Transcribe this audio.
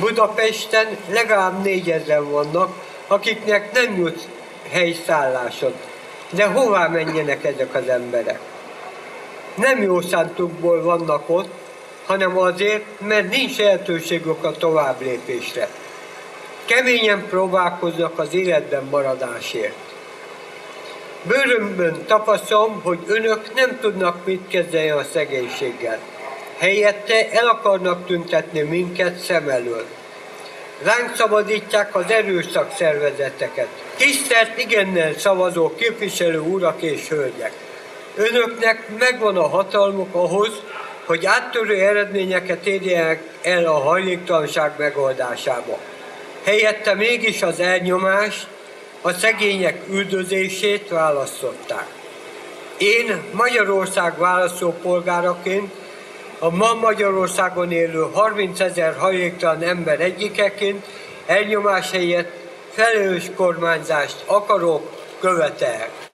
Budapesten legalább négyezren vannak, akiknek nem jut helyszállásod. De hová menjenek ezek az emberek? Nem jó szántukból vannak ott, hanem azért, mert nincs lehetőségük a tovább lépésre. Keményen próbálkoznak az életben maradásért. Bőrömben tapasztalom, hogy önök nem tudnak mit kezdeni a szegénységgel. Helyette el akarnak tüntetni minket szem elől. Ránk szabadítják az erőszak szervezeteket. Tisztelt igennel szavazó képviselő urak és hölgyek! Önöknek megvan a hatalmuk ahhoz, hogy áttörő eredményeket érjenek el a hajléktalanság megoldásába. Helyette mégis az elnyomást, a szegények üldözését választották. Én Magyarország választópolgáraként, a ma Magyarországon élő 30 ezer hajléktalan ember egyikeként elnyomás helyett felelős kormányzást akarok, követelek.